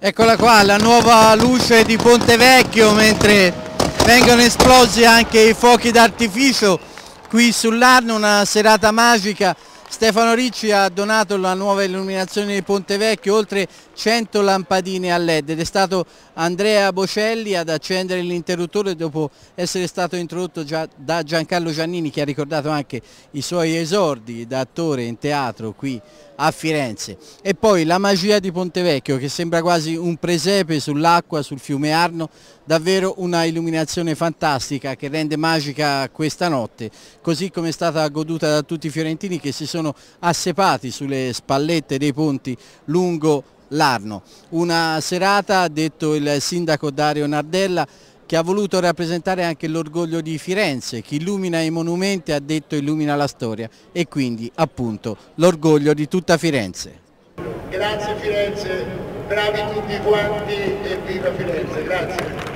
Eccola qua, la nuova luce di Ponte Vecchio mentre vengono esplosi anche i fuochi d'artificio qui sull'Arno, una serata magica. Stefano Ricci ha donato la nuova illuminazione di Ponte Vecchio, oltre 100 lampadine a LED ed è stato Andrea Bocelli ad accendere l'interruttore dopo essere stato introdotto già da Giancarlo Giannini che ha ricordato anche i suoi esordi da attore in teatro qui a Firenze. E poi la magia di Ponte Vecchio che sembra quasi un presepe sull'acqua, sul fiume Arno, davvero una illuminazione fantastica che rende magica questa notte, così come è stata goduta da tutti i fiorentini che si sono assepati sulle spallette dei ponti lungo l'Arno. Una serata, ha detto il sindaco Dario Nardella, che ha voluto rappresentare anche l'orgoglio di Firenze, chi illumina i monumenti ha detto illumina la storia e quindi appunto l'orgoglio di tutta Firenze. Grazie Firenze, bravi tutti quanti e viva Firenze, grazie.